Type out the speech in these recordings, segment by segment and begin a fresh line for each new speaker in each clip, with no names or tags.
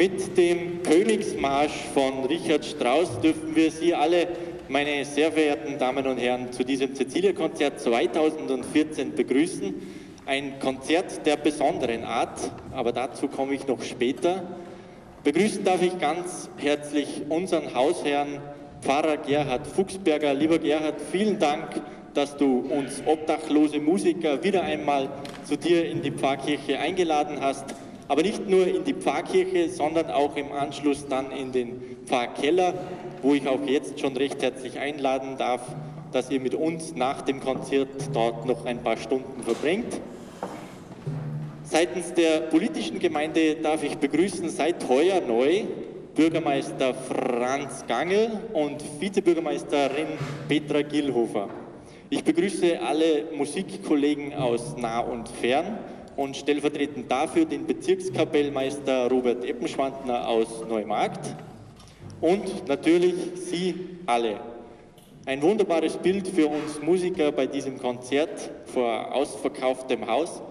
Mit dem Königsmarsch von Richard Strauss dürfen wir Sie alle, meine sehr verehrten Damen und Herren, zu diesem Cecilia-Konzert 2014 begrüßen. Ein Konzert der besonderen Art, aber dazu komme ich noch später. Begrüßen darf ich ganz herzlich unseren Hausherrn Pfarrer Gerhard Fuchsberger. Lieber Gerhard, vielen Dank, dass du uns obdachlose Musiker wieder einmal zu dir in die Pfarrkirche eingeladen hast. Aber nicht nur in die Pfarrkirche, sondern auch im Anschluss dann in den Pfarrkeller, wo ich auch jetzt schon recht herzlich einladen darf, dass ihr mit uns nach dem Konzert dort noch ein paar Stunden verbringt. Seitens der politischen Gemeinde darf ich begrüßen seit heuer neu Bürgermeister Franz Gangel und Vizebürgermeisterin Petra Gillhofer. Ich begrüße alle Musikkollegen aus nah und fern und stellvertretend dafür den Bezirkskapellmeister Robert Eppenschwandner aus Neumarkt und natürlich Sie alle. Ein wunderbares Bild für uns Musiker bei diesem Konzert vor ausverkauftem Haus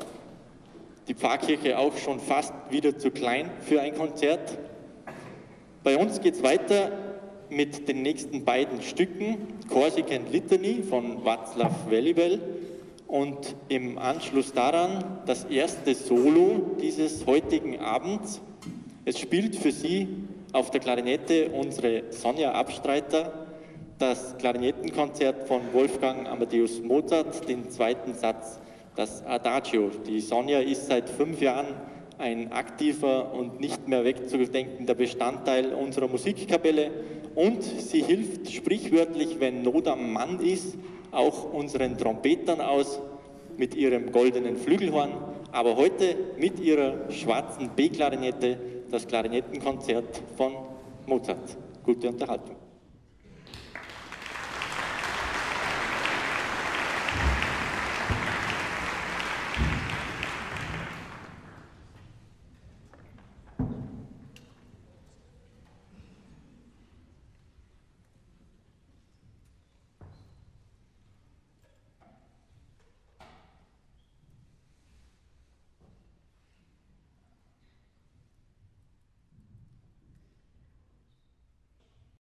die Pfarrkirche auch schon fast wieder zu klein für ein Konzert. Bei uns geht es weiter mit den nächsten beiden Stücken, Corsican Litany von Václav Velibel und im Anschluss daran das erste Solo dieses heutigen Abends. Es spielt für Sie auf der Klarinette unsere Sonja Abstreiter, das Klarinettenkonzert von Wolfgang Amadeus Mozart, den zweiten Satz das Adagio. Die Sonja ist seit fünf Jahren ein aktiver und nicht mehr wegzudenkender Bestandteil unserer Musikkapelle und sie hilft sprichwörtlich, wenn Not am Mann ist, auch unseren Trompetern aus mit ihrem goldenen Flügelhorn, aber heute mit ihrer schwarzen B-Klarinette das Klarinettenkonzert von Mozart. Gute Unterhaltung.